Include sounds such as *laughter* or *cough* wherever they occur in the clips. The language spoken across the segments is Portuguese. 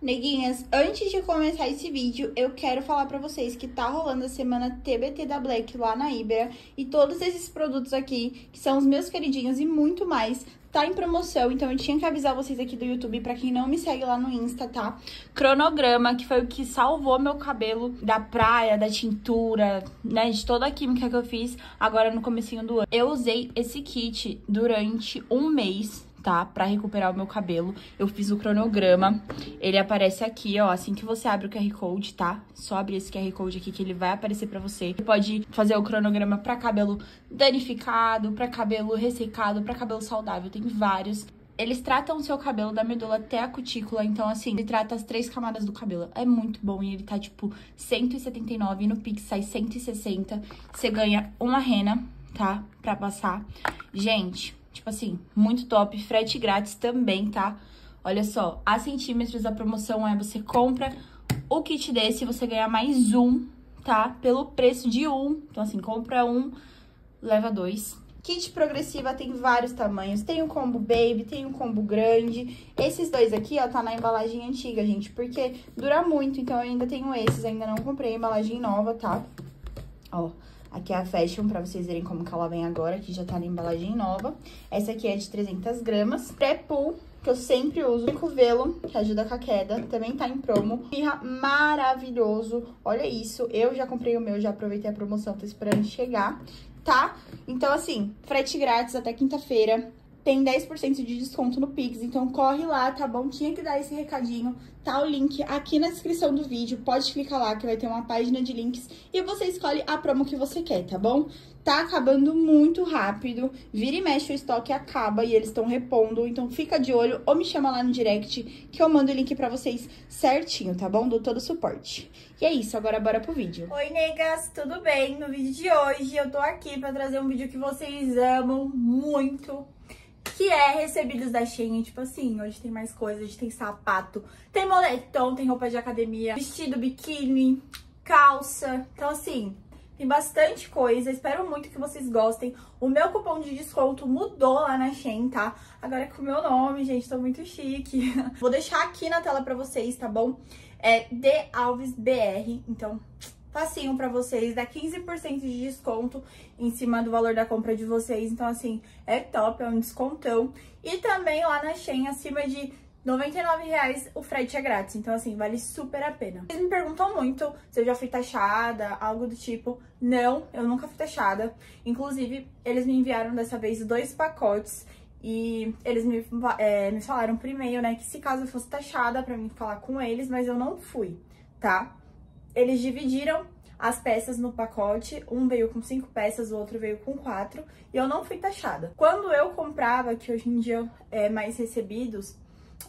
Neguinhas, antes de começar esse vídeo, eu quero falar pra vocês que tá rolando a semana TBT da Black lá na Ibera e todos esses produtos aqui, que são os meus queridinhos e muito mais, tá em promoção, então eu tinha que avisar vocês aqui do YouTube, pra quem não me segue lá no Insta, tá? Cronograma, que foi o que salvou meu cabelo da praia, da tintura, né, de toda a química que eu fiz agora no comecinho do ano. Eu usei esse kit durante um mês, tá? Pra recuperar o meu cabelo. Eu fiz o cronograma. Ele aparece aqui, ó, assim que você abre o QR Code, tá? Só abrir esse QR Code aqui que ele vai aparecer pra você. Você pode fazer o cronograma pra cabelo danificado, pra cabelo ressecado, pra cabelo saudável. Tem vários. Eles tratam o seu cabelo da medula até a cutícula, então assim, ele trata as três camadas do cabelo. É muito bom e ele tá tipo 179 e no Pix sai 160. Você ganha uma rena, tá? Pra passar. Gente, Tipo assim, muito top. Frete grátis também, tá? Olha só, a centímetros a promoção é você compra o kit desse e você ganha mais um, tá? Pelo preço de um. Então, assim, compra um, leva dois. Kit progressiva tem vários tamanhos. Tem o combo baby, tem o combo grande. Esses dois aqui, ó, tá na embalagem antiga, gente. Porque dura muito, então eu ainda tenho esses. Ainda não comprei a embalagem nova, tá? Ó, Aqui é a Fashion, pra vocês verem como que ela vem agora, que já tá na embalagem nova. Essa aqui é de 300 gramas. Pré-pull, que eu sempre uso. O velo, que ajuda com a queda, também tá em promo. Pirra maravilhoso, olha isso. Eu já comprei o meu, já aproveitei a promoção, tô esperando chegar, tá? Então, assim, frete grátis até quinta-feira tem 10% de desconto no Pix, então corre lá, tá bom? Tinha que dar esse recadinho, tá o link aqui na descrição do vídeo, pode clicar lá que vai ter uma página de links e você escolhe a promo que você quer, tá bom? Tá acabando muito rápido, vira e mexe o estoque acaba e eles estão repondo, então fica de olho ou me chama lá no direct que eu mando o link pra vocês certinho, tá bom? Dou todo o suporte. E é isso, agora bora pro vídeo. Oi, negas, tudo bem? No vídeo de hoje eu tô aqui pra trazer um vídeo que vocês amam muito, que é recebidos da Shein, tipo assim, hoje tem mais coisas, hoje tem sapato, tem moletom, tem roupa de academia, vestido, biquíni, calça, então assim, tem bastante coisa, espero muito que vocês gostem. O meu cupom de desconto mudou lá na Shein, tá? Agora é com o meu nome, gente, tô muito chique. *laughs* Vou deixar aqui na tela pra vocês, tá bom? É D Alves BR, então facinho pra vocês, dá 15% de desconto em cima do valor da compra de vocês. Então, assim, é top, é um descontão. E também lá na Shein, acima de R$ reais o frete é grátis. Então, assim, vale super a pena. Vocês me perguntam muito se eu já fui taxada, algo do tipo. Não, eu nunca fui taxada. Inclusive, eles me enviaram dessa vez dois pacotes. E eles me, é, me falaram por e-mail, né, que se caso eu fosse taxada, pra mim falar com eles, mas eu não fui, tá? eles dividiram as peças no pacote, um veio com cinco peças, o outro veio com quatro, e eu não fui taxada. Quando eu comprava, que hoje em dia é mais recebidos,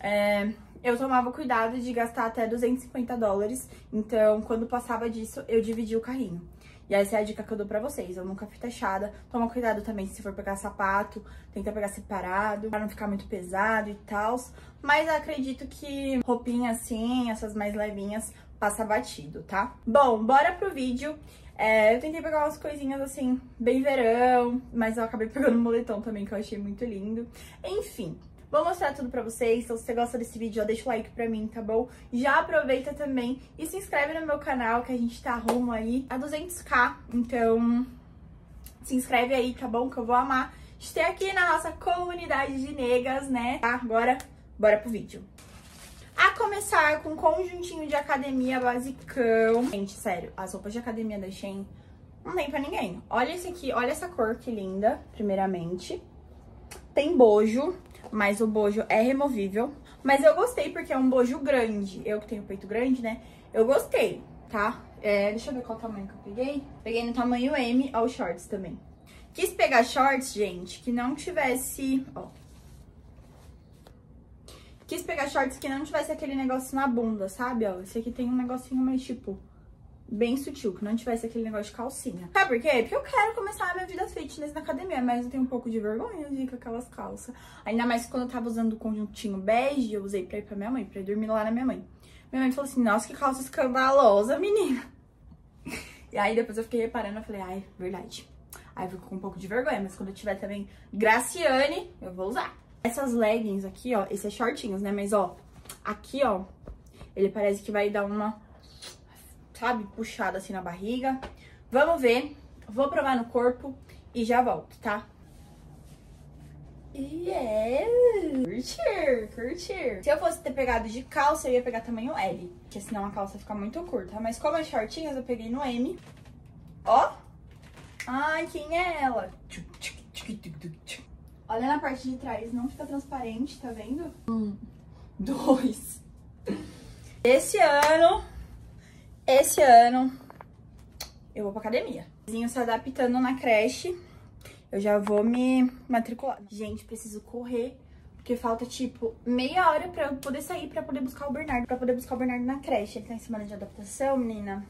é, eu tomava cuidado de gastar até 250 dólares, então quando passava disso, eu dividia o carrinho. E essa é a dica que eu dou pra vocês, eu nunca fui taxada, toma cuidado também se for pegar sapato, tenta pegar separado, pra não ficar muito pesado e tal, mas acredito que roupinha assim, essas mais levinhas, passa batido, tá? Bom, bora pro vídeo. É, eu tentei pegar umas coisinhas assim, bem verão, mas eu acabei *laughs* pegando um moletom também, que eu achei muito lindo. Enfim, vou mostrar tudo pra vocês, então se você gosta desse vídeo, ó, deixa o like pra mim, tá bom? Já aproveita também e se inscreve no meu canal, que a gente tá rumo aí a 200k, então se inscreve aí, tá bom? Que eu vou amar de ter aqui na nossa comunidade de negas, né? Tá, agora, bora pro vídeo. A começar com um conjuntinho de academia basicão. Gente, sério, as roupas de academia da Shein não tem pra ninguém. Olha esse aqui, olha essa cor que linda, primeiramente. Tem bojo, mas o bojo é removível. Mas eu gostei porque é um bojo grande. Eu que tenho peito grande, né? Eu gostei, tá? É, deixa eu ver qual tamanho que eu peguei. Peguei no tamanho M, ó, os shorts também. Quis pegar shorts, gente, que não tivesse, ó, Quis pegar shorts que não tivesse aquele negócio na bunda, sabe? Ó, esse aqui tem um negocinho mais, tipo, bem sutil, que não tivesse aquele negócio de calcinha. Sabe por quê? Porque eu quero começar a minha vida fitness na academia, mas eu tenho um pouco de vergonha de ir com aquelas calças. Ainda mais quando eu tava usando o conjuntinho bege, eu usei pra ir pra minha mãe, pra ir dormir lá na minha mãe. Minha mãe falou assim, nossa, que calça escandalosa, menina. *laughs* E aí depois eu fiquei reparando, eu falei, ai, verdade. Aí eu fico com um pouco de vergonha, mas quando eu tiver também Graciane, eu vou usar. Essas leggings aqui, ó, esse é shortinhos, né? Mas, ó, aqui, ó, Ele parece que vai dar uma, sabe, puxada assim na barriga. Vamos ver. Vou provar no corpo e já volto, tá? Yeah! Curtir, curtir. Se eu fosse ter pegado de calça, eu ia pegar tamanho L. Porque senão a calça fica muito curta. Mas como é shortinhas, eu peguei no M. Ó! Ai, quem é ela? Olha na parte de trás, não fica transparente, tá vendo? Um, dois. Esse ano, esse ano, eu vou pra academia. Vizinho se adaptando na creche, eu já vou me matricular. Gente, preciso correr, porque falta, tipo, meia hora pra eu poder sair pra poder buscar o Bernardo. Pra poder buscar o Bernardo na creche. Ele tá em semana de adaptação, menina.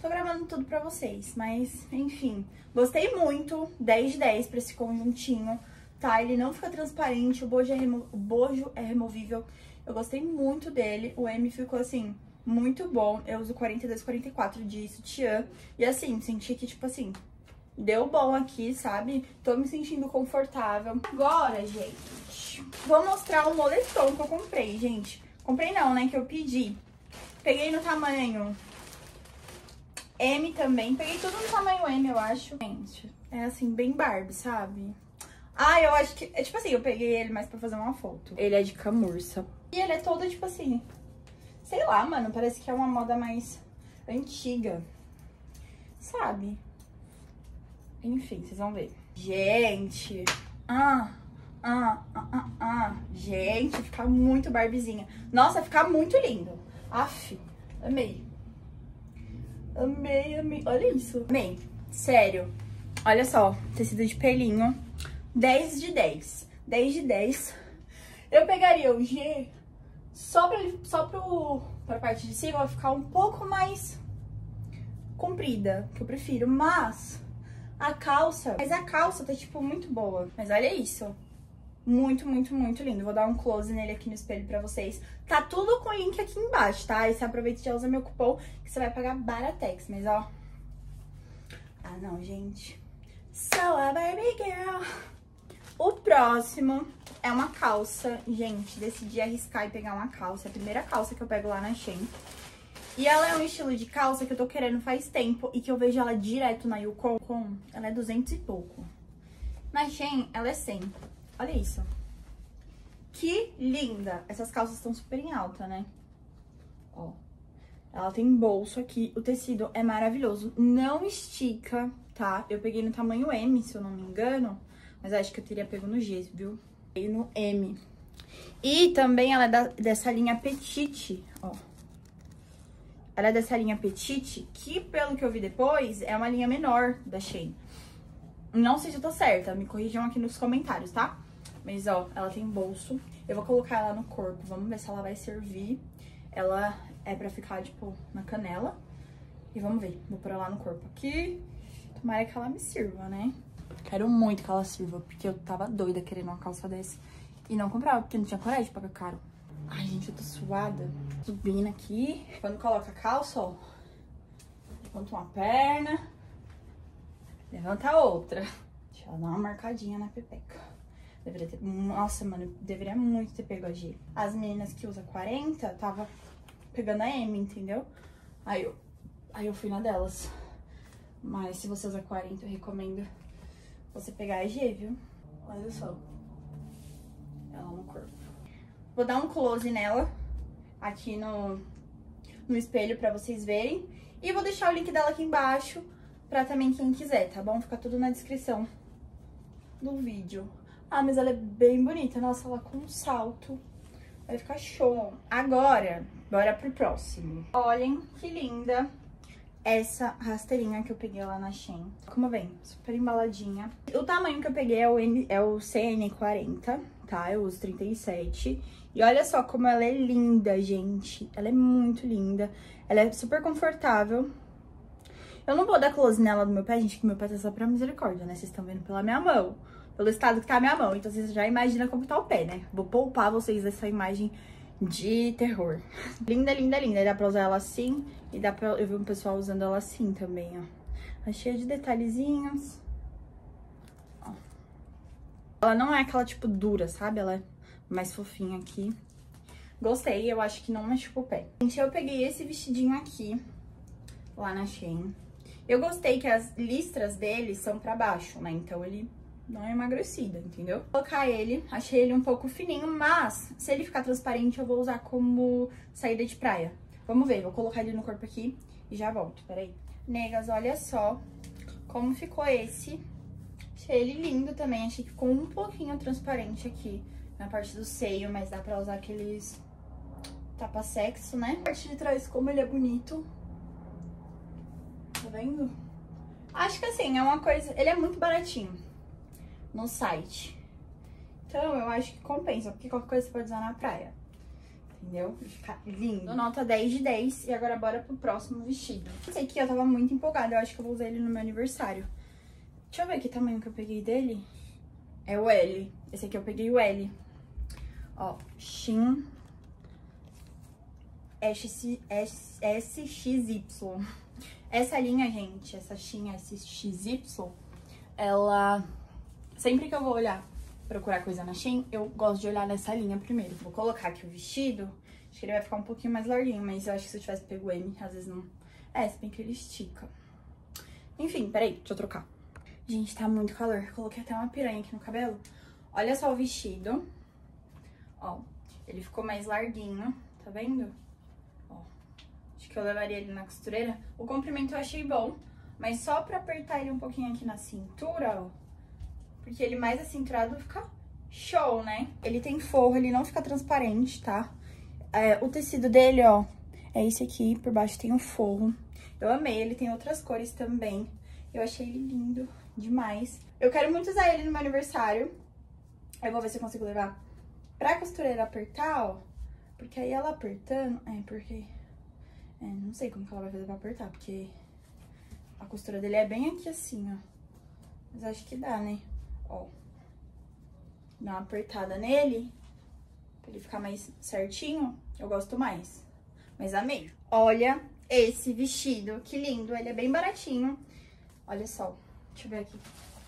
Tô gravando tudo pra vocês, mas, enfim. Gostei muito, 10 de 10 pra esse conjuntinho, tá? Ele não fica transparente, o bojo é, remo... o bojo é removível. Eu gostei muito dele, o M ficou, assim, muito bom. Eu uso 42, 44 de sutiã. E, assim, senti que, tipo assim, deu bom aqui, sabe? Tô me sentindo confortável. Agora, gente, vou mostrar o moletom que eu comprei, gente. Comprei não, né? Que eu pedi. Peguei no tamanho M também. Peguei tudo no tamanho M, eu acho. Gente, é assim, bem Barbie, sabe? Ah, eu acho que... É tipo assim, eu peguei ele mais pra fazer uma foto. Ele é de camurça. E ele é todo, tipo assim... Sei lá, mano, parece que é uma moda mais antiga. Sabe? Enfim, vocês vão ver. Gente... Ah... Ah, ah, ah, ah. Gente, fica muito barbizinha. Nossa, fica muito lindo. Aff, amei. Amei, amei. Olha isso. Amei. Sério. Olha só, tecido de pelinho. 10 de 10. 10 de 10. Eu pegaria o G só pra, só pro, pra parte de cima vai ficar um pouco mais comprida, que eu prefiro. Mas a calça, mas a calça tá, tipo, muito boa. Mas olha isso. Muito, muito, muito lindo. Vou dar um close nele aqui no espelho pra vocês. Tá tudo com o link aqui embaixo, tá? E você aproveita e já usa meu cupom, que você vai pagar Baratex. Mas, ó... Ah, não, gente. So a Barbie Girl. O próximo é uma calça. Gente, decidi arriscar e pegar uma calça. É a primeira calça que eu pego lá na Shein. E ela é um estilo de calça que eu tô querendo faz tempo e que eu vejo ela direto na Yukon. Ela é 200 e pouco. Na Shein, ela é 100. Olha isso. Que linda! Essas calças estão super em alta, né? Ó. Ela tem bolso aqui. O tecido é maravilhoso. Não estica, tá? Eu peguei no tamanho M, se eu não me engano. Mas acho que eu teria pego no G, viu? Peguei no M. E também ela é da, dessa linha Petite, ó. Ela é dessa linha Petite, que pelo que eu vi depois, é uma linha menor da Shein. Não sei se eu tô certa, me corrijam aqui nos comentários, tá? Mas, ó, ela tem bolso. Eu vou colocar ela no corpo, vamos ver se ela vai servir. Ela é pra ficar, tipo, na canela. E vamos ver, vou pôr ela no corpo aqui. Tomara que ela me sirva, né? Quero muito que ela sirva, porque eu tava doida querendo uma calça dessa. E não comprava, porque não tinha coragem de pagar caro. Ai, gente, eu tô suada. Subindo aqui. Quando coloca a calça, ó. Levanta uma perna. Levanta a outra. Deixa ela dar uma marcadinha na pepeca. Deveria ter... Nossa, mano, deveria muito ter pego a G. As meninas que usam 40, tava pegando a M, entendeu? Aí eu, aí eu fui na delas. Mas se você usa 40, eu recomendo você pegar a G, viu? Olha só. Ela no corpo. Vou dar um close nela aqui no, no espelho pra vocês verem. E vou deixar o link dela aqui embaixo pra também quem quiser, tá bom? Fica tudo na descrição do vídeo. Ah, mas ela é bem bonita. Nossa, ela com um salto. Vai ficar show. Agora, bora pro próximo. Olhem que linda essa rasteirinha que eu peguei lá na Shein. Como vem? Super embaladinha. O tamanho que eu peguei é o, M, é o CN40, tá? Eu uso 37. E olha só como ela é linda, gente. Ela é muito linda. Ela é super confortável. Eu não vou dar close nela do meu pé, gente, que meu pé tá só pra misericórdia, né? Vocês estão vendo pela minha mão pelo estado que tá a minha mão. Então vocês já imaginam como tá o pé, né? Vou poupar vocês dessa imagem de terror. linda, linda, linda. dá pra usar ela assim e dá pra... Eu vi um pessoal usando ela assim também, ó. É cheia de detalhezinhos. Ó. Ela não é aquela, tipo, dura, sabe? Ela é mais fofinha aqui. Gostei, eu acho que não machuca o pé. Gente, eu peguei esse vestidinho aqui, lá na Shein. Eu gostei que as listras dele são pra baixo, né? Então ele não é emagrecida, entendeu? Vou colocar ele, achei ele um pouco fininho, mas se ele ficar transparente eu vou usar como saída de praia. Vamos ver, vou colocar ele no corpo aqui e já volto, peraí. Negas, olha só como ficou esse. Achei ele lindo também, achei que ficou um pouquinho transparente aqui na parte do seio, mas dá pra usar aqueles tapa-sexo, né? A parte de trás, como ele é bonito. Tá vendo? Acho que assim, é uma coisa... Ele é muito baratinho no site. Então, eu acho que compensa, porque qualquer coisa você pode usar na praia. Entendeu? Fica lindo. Nota 10 de 10. E agora bora pro próximo vestido. Esse aqui eu tava muito empolgada. Eu acho que eu vou usar ele no meu aniversário. Deixa eu ver que tamanho que eu peguei dele. É o L. Esse aqui eu peguei o L. Ó, Shin SXY. Essa linha, gente, essa Shin SXY, ela... Sempre que eu vou olhar, procurar coisa na Shein, eu gosto de olhar nessa linha primeiro. Vou colocar aqui o vestido, acho que ele vai ficar um pouquinho mais larguinho, mas eu acho que se eu tivesse pego M, às vezes não... É, se bem que ele estica. Enfim, peraí, deixa eu trocar. Gente, tá muito calor. Coloquei até uma piranha aqui no cabelo. Olha só o vestido. Ó, ele ficou mais larguinho, tá vendo? Acho que eu levaria ele na costureira. O comprimento eu achei bom, mas só pra apertar ele um pouquinho aqui na cintura, ó. Porque ele mais acinturado fica show, né? Ele tem forro, ele não fica transparente, tá? É, o tecido dele, ó, é esse aqui. Por baixo tem um forro. Eu amei, ele tem outras cores também. Eu achei ele lindo demais. Eu quero muito usar ele no meu aniversário. Eu vou ver se eu consigo levar pra costureira apertar, ó. Porque aí ela apertando... É, porque é, não sei como que ela vai fazer pra apertar, porque a costura dele é bem aqui assim, ó. Mas acho que dá, né? Ó. Dá uma apertada nele, pra ele ficar mais certinho, eu gosto mais. Mas amei. Olha esse vestido, que lindo. Ele é bem baratinho. Olha só, deixa eu ver aqui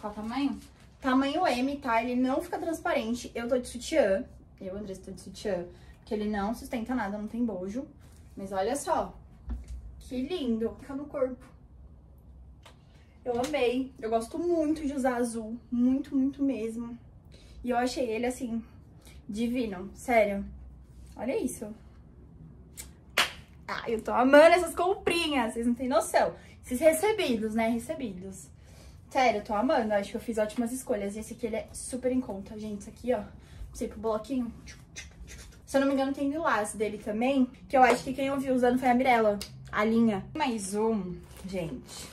qual tamanho. Tamanho M, tá? Ele não fica transparente. Eu tô de sutiã. Eu, André, estou de sutiã. Porque ele não sustenta nada, não tem bojo. Mas olha só, que lindo, fica no corpo. Eu amei, eu gosto muito de usar azul, muito, muito mesmo. E eu achei ele, assim, divino, sério. Olha isso. Ah, eu tô amando essas comprinhas, vocês não têm noção. Esses recebidos, né, recebidos. Sério, eu tô amando, acho que eu fiz ótimas escolhas. E esse aqui, ele é super em conta, gente. Isso aqui, ó, não sei, pro bloquinho, se eu não me engano, tem lilás dele também, que eu acho que quem eu vi usando foi a Mirella, a linha. Mais um, gente.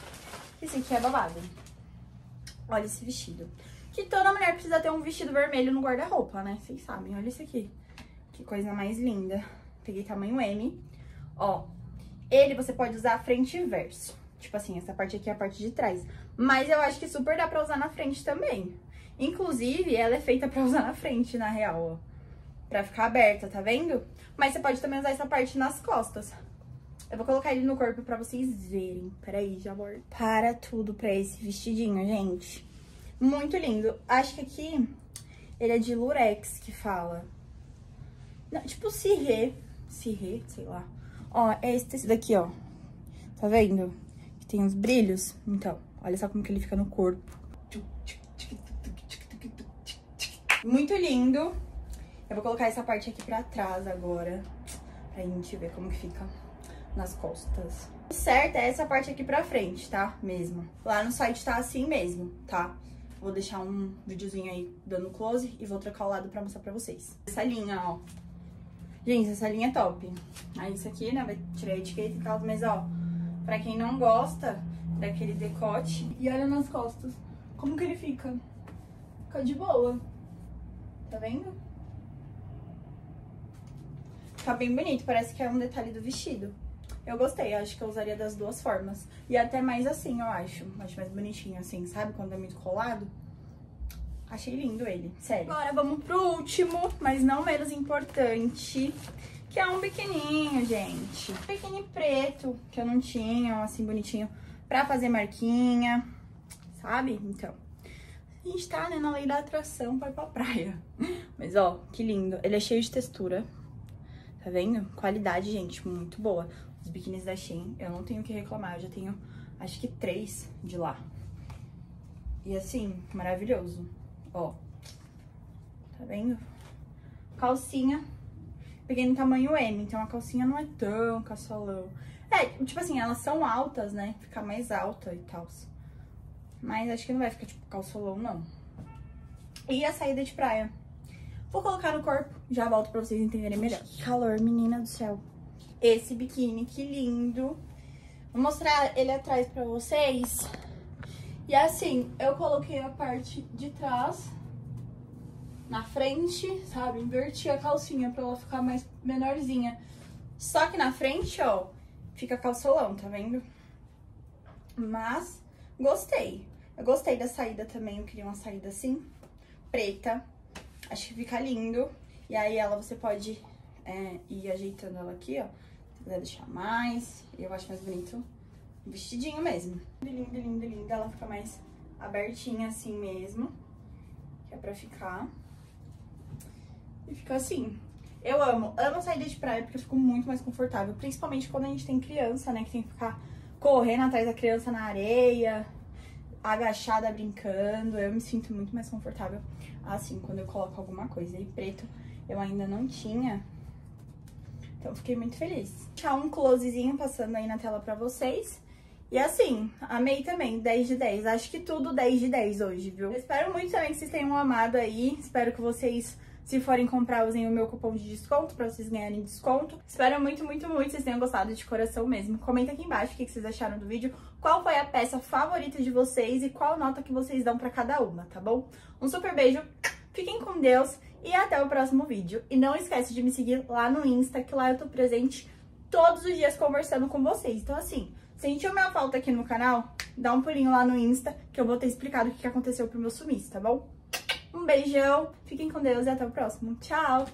Esse aqui é babado. Olha esse vestido. Que toda mulher precisa ter um vestido vermelho no guarda-roupa, né? Vocês sabem, olha esse aqui. Que coisa mais linda. Peguei tamanho M. Ó, ele você pode usar frente e verso. Tipo assim, essa parte aqui é a parte de trás. Mas eu acho que super dá pra usar na frente também. Inclusive, ela é feita pra *laughs* usar na frente, na real, ó pra ficar aberta, tá vendo? Mas você pode também usar essa parte nas costas. Eu vou colocar ele no corpo pra vocês verem. Peraí, já vou... Para tudo pra esse vestidinho, gente. Muito lindo. Acho que aqui ele é de lurex que fala. Não, tipo cirré. Cirré, sei lá. Ó, é esse tecido aqui, ó. Tá vendo? Que tem uns brilhos. Então, olha só como que ele fica no corpo. Muito lindo. Eu vou colocar essa parte aqui pra trás agora, pra gente ver como que fica nas costas. O certo é essa parte aqui pra frente, tá? Mesmo. Lá no site tá assim mesmo, tá? Vou deixar um videozinho aí dando close e vou trocar o lado pra mostrar pra vocês. Essa linha, ó. Gente, essa linha é top. Aí isso aqui, né, vai tirar a etiqueta e tal, mas ó, pra quem não gosta daquele decote, e olha nas costas, como que ele fica? Fica de boa. Tá vendo? Fica bem bonito, parece que é um detalhe do vestido. Eu gostei, acho que eu usaria das duas formas. E até mais assim, eu acho. Acho mais bonitinho assim, sabe? Quando é muito colado. Achei lindo ele, sério. Agora vamos pro último, mas não menos importante, que é um biquininho, gente. Um biquíni preto, que eu não tinha, assim, bonitinho, pra fazer marquinha, sabe? Então, a gente tá, né, na lei da atração pra ir pra praia. *laughs* Mas, ó, que lindo. Ele é cheio de textura, Tá vendo? Qualidade, gente, muito boa. Os biquínis da Shein, eu não tenho o que reclamar. Eu já tenho, acho que três de lá. E assim, maravilhoso. Ó. Tá vendo? Calcinha. Peguei no tamanho M, então a calcinha não é tão caçolão. É, tipo assim, elas são altas, né? Fica mais alta e tal. Mas acho que não vai ficar, tipo, calçolão, não. E a saída de praia. Vou colocar no corpo, já volto pra vocês entenderem melhor. Que calor, menina do céu. Esse biquíni, que lindo. Vou mostrar ele atrás pra vocês. E assim, eu coloquei a parte de trás na frente, sabe? Inverti a calcinha pra ela ficar mais menorzinha. Só que na frente, ó, fica calçolão, tá vendo? Mas gostei. Eu gostei da saída também, eu queria uma saída assim, preta. Acho que fica lindo. E aí ela você pode é, ir ajeitando ela aqui, ó. Se quiser deixar mais, eu acho mais bonito vestidinho mesmo. Lindo, lindo, lindo. Ela fica mais abertinha assim mesmo. Que é pra ficar. E fica assim. Eu amo, amo saída de praia porque eu fico muito mais confortável. Principalmente quando a gente tem criança, né? Que tem que ficar correndo atrás da criança na areia, agachada brincando. Eu me sinto muito mais confortável assim quando eu coloco alguma coisa. E preto eu ainda não tinha. Então fiquei muito feliz. Deixar um closezinho passando aí na tela pra vocês. E assim, amei também, 10 de 10. Acho que tudo 10 de 10 hoje, viu? Eu espero muito também que vocês tenham amado aí. Espero que vocês se forem comprar, usem o meu cupom de desconto pra vocês ganharem desconto. Espero muito, muito, muito que vocês tenham gostado de coração mesmo. Comenta aqui embaixo o que vocês acharam do vídeo, qual foi a peça favorita de vocês e qual nota que vocês dão pra cada uma, tá bom? Um super beijo, fiquem com Deus e até o próximo vídeo. E não esquece de me seguir lá no Insta, que lá eu tô presente todos os dias conversando com vocês. Então assim, sentiu minha falta aqui no canal? Dá um pulinho lá no Insta, que eu vou ter explicado o que aconteceu pro meu sumiço, tá bom? Um beijão, fiquem com Deus e até o próximo. Tchau!